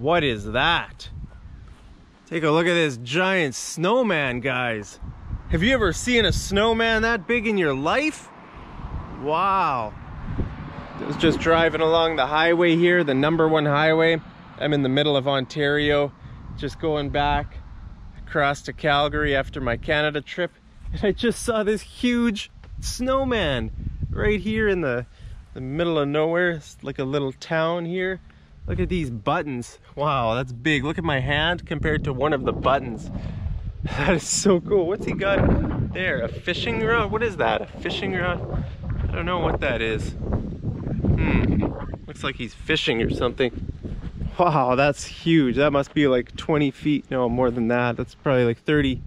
What is that? Take a look at this giant snowman, guys. Have you ever seen a snowman that big in your life? Wow. I was just driving along the highway here, the number one highway. I'm in the middle of Ontario, just going back across to Calgary after my Canada trip. And I just saw this huge snowman right here in the, the middle of nowhere. It's like a little town here. Look at these buttons. Wow, that's big. Look at my hand compared to one of the buttons. That is so cool. What's he got there? A fishing rod? What is that? A fishing rod? I don't know what that is. Hmm. Looks like he's fishing or something. Wow, that's huge. That must be like 20 feet. No, more than that. That's probably like 30.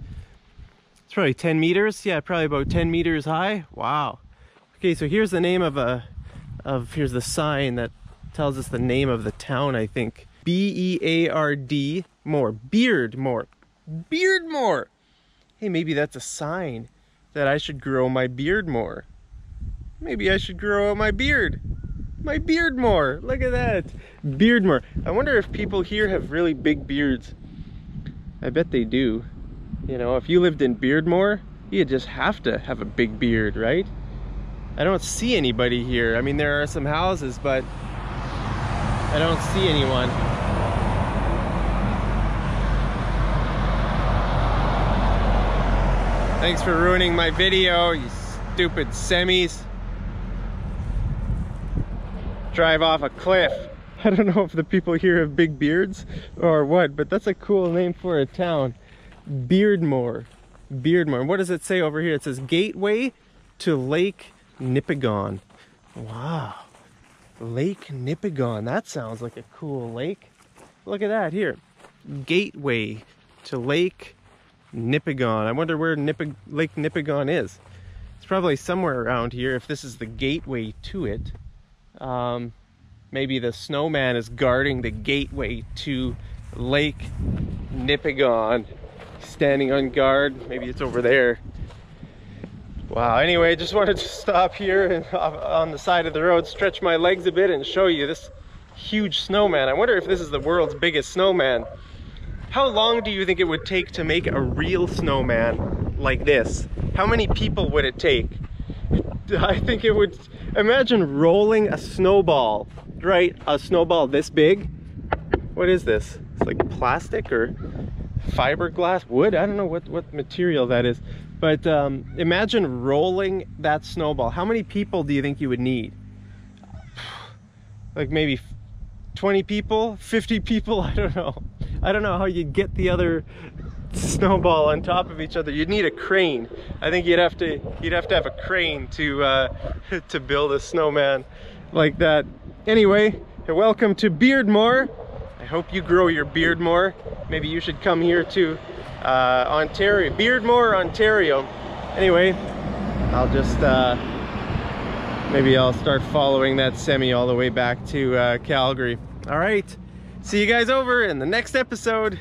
It's probably 10 meters. Yeah, probably about 10 meters high. Wow. Okay, so here's the name of a, of, here's the sign that tells us the name of the town, I think. B-E-A-R-D, more, Beardmore. Beardmore! Hey, maybe that's a sign that I should grow my beard more. Maybe I should grow out my beard. My beard more. Look at that. Beard more. I wonder if people here have really big beards. I bet they do. You know, if you lived in Beardmore, you'd just have to have a big beard, right? I don't see anybody here. I mean, there are some houses, but I don't see anyone. Thanks for ruining my video, you stupid semis. Drive off a cliff. I don't know if the people here have big beards or what, but that's a cool name for a town. Beardmore. Beardmore. What does it say over here? It says Gateway to Lake Nipigon. Wow. Lake Nipigon. That sounds like a cool lake. Look at that here. Gateway to Lake Nipigon. I wonder where Lake Nipigon is. It's probably somewhere around here if this is the gateway to it. Um, maybe the snowman is guarding the gateway to Lake Nipigon. Standing on guard. Maybe it's over there. Wow, anyway, just wanted to stop here and on the side of the road, stretch my legs a bit and show you this huge snowman. I wonder if this is the world's biggest snowman. How long do you think it would take to make a real snowman like this? How many people would it take? I think it would, imagine rolling a snowball, right? A snowball this big. What is this? It's like plastic or fiberglass, wood? I don't know what, what material that is. But um, imagine rolling that snowball. How many people do you think you would need? Like maybe 20 people, 50 people, I don't know. I don't know how you'd get the other snowball on top of each other. You'd need a crane. I think you'd have to you'd have to have a crane to uh, to build a snowman like that. Anyway, welcome to Beardmore. Hope you grow your beard more. Maybe you should come here to uh, Ontario, Beardmore, Ontario. Anyway, I'll just, uh, maybe I'll start following that semi all the way back to uh, Calgary. All right, see you guys over in the next episode.